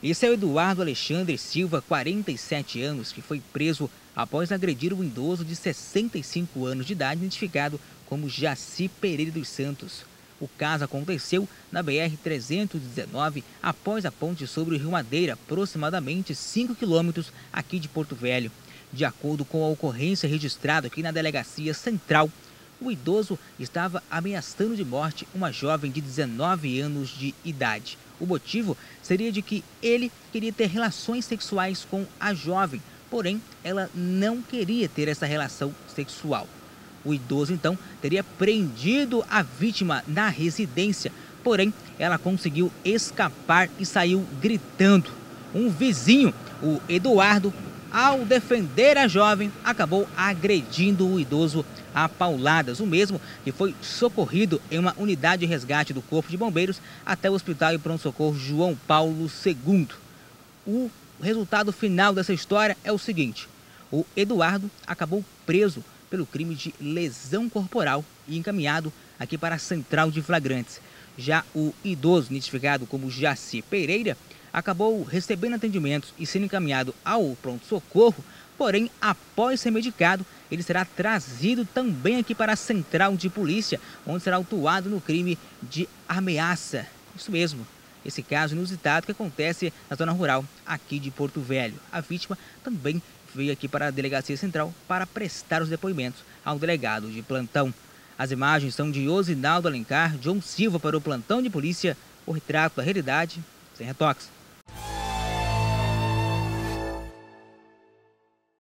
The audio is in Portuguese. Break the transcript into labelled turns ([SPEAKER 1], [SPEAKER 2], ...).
[SPEAKER 1] Esse é o Eduardo Alexandre Silva, 47 anos, que foi preso após agredir um idoso de 65 anos de idade, identificado como Jaci Pereira dos Santos. O caso aconteceu na BR-319, após a ponte sobre o Rio Madeira, aproximadamente 5 quilômetros aqui de Porto Velho. De acordo com a ocorrência registrada aqui na Delegacia Central, o idoso estava ameaçando de morte uma jovem de 19 anos de idade. O motivo seria de que ele queria ter relações sexuais com a jovem, porém ela não queria ter essa relação sexual. O idoso então teria prendido a vítima na residência, porém ela conseguiu escapar e saiu gritando. Um vizinho, o Eduardo, ao defender a jovem, acabou agredindo o idoso a pauladas. O mesmo que foi socorrido em uma unidade de resgate do Corpo de Bombeiros até o Hospital e Pronto-Socorro João Paulo II. O resultado final dessa história é o seguinte: o Eduardo acabou preso pelo crime de lesão corporal e encaminhado aqui para a central de flagrantes. Já o idoso, identificado como Jaci Pereira, acabou recebendo atendimentos e sendo encaminhado ao pronto-socorro, porém, após ser medicado, ele será trazido também aqui para a central de polícia, onde será autuado no crime de ameaça. Isso mesmo, esse caso inusitado que acontece na zona rural aqui de Porto Velho. A vítima também veio aqui para a delegacia central para prestar os depoimentos ao delegado de plantão. As imagens são de Osinaldo Alencar, John Silva para o plantão de polícia, o retrato da realidade sem retoques.